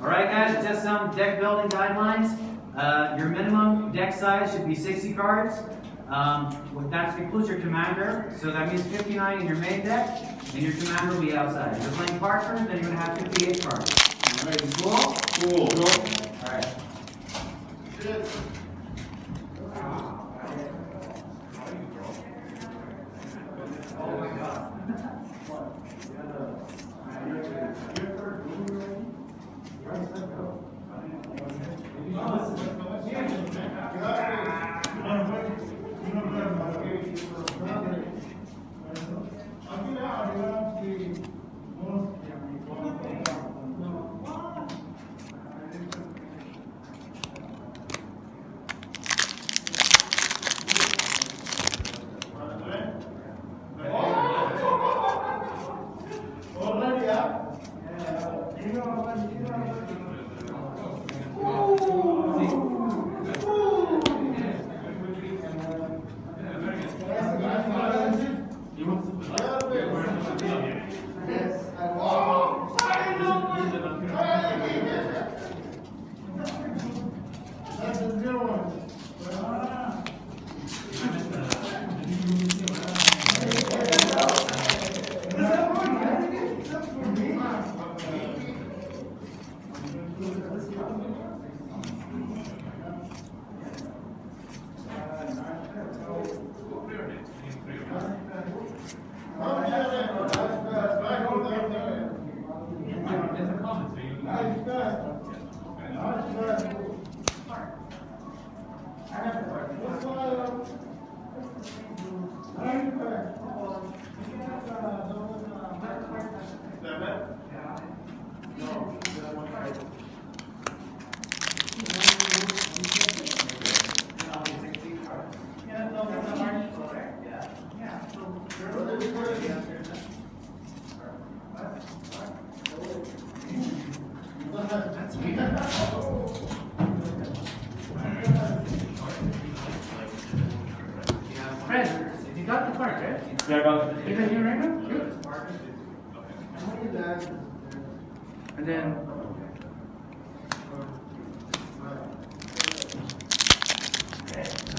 All right, guys, just some deck building guidelines. Uh, your minimum deck size should be 60 cards. Um, that includes your commander, so that means 59 in your main deck, and your commander will be outside. If you're playing partners, then you're gonna have 58 cards. All right, you cool? Cool. All Fred, you got the part, right? Yeah, I got it. Even here right now? Good. And then. Okay.